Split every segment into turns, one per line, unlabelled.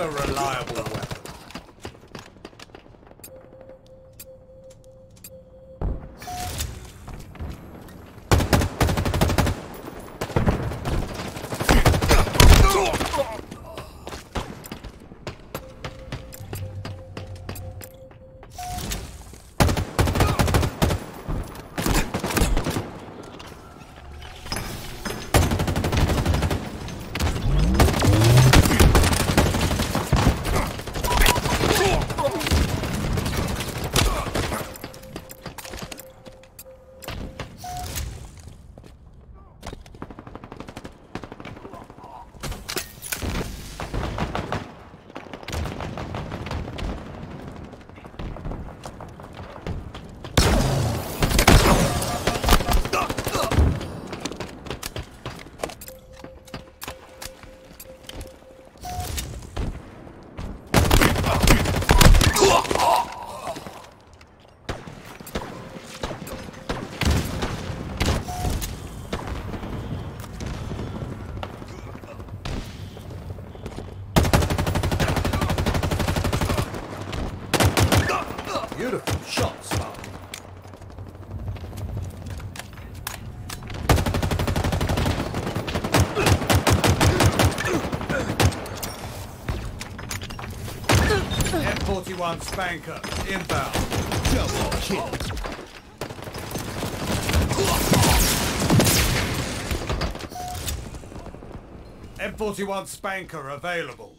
another reliable. M41 SPNKr, inbound.
Double kill.
M41 SPNKr available.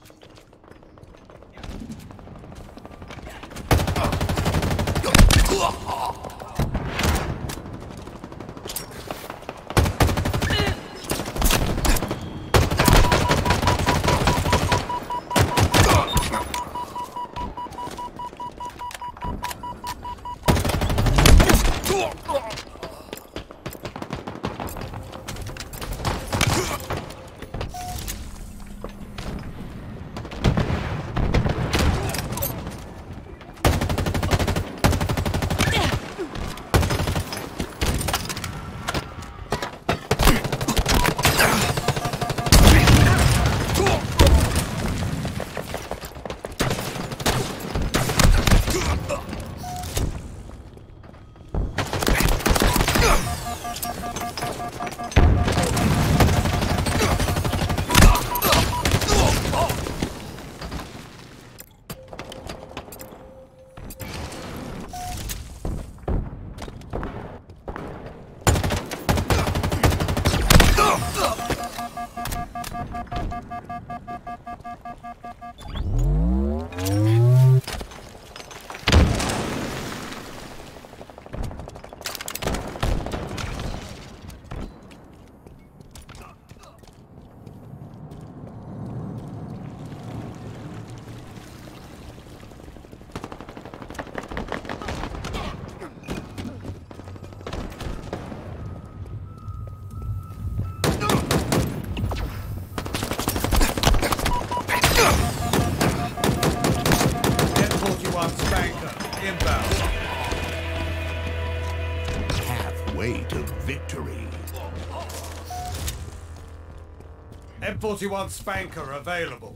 Inbound.
Halfway to victory.
M41 SPNKr available.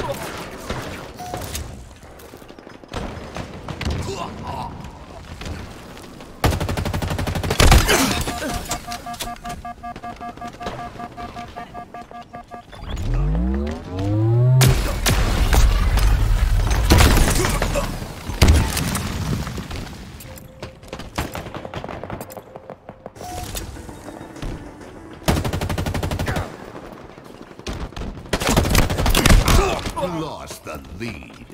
Oh!
Lost the lead.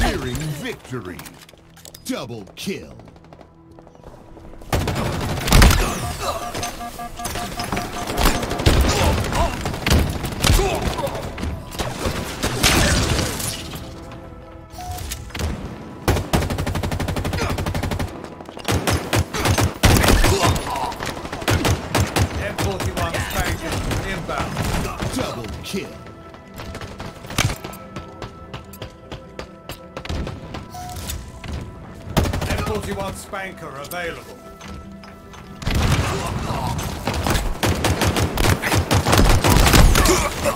Nearing victory. Double kill. Kill.
M41 SPNKr available.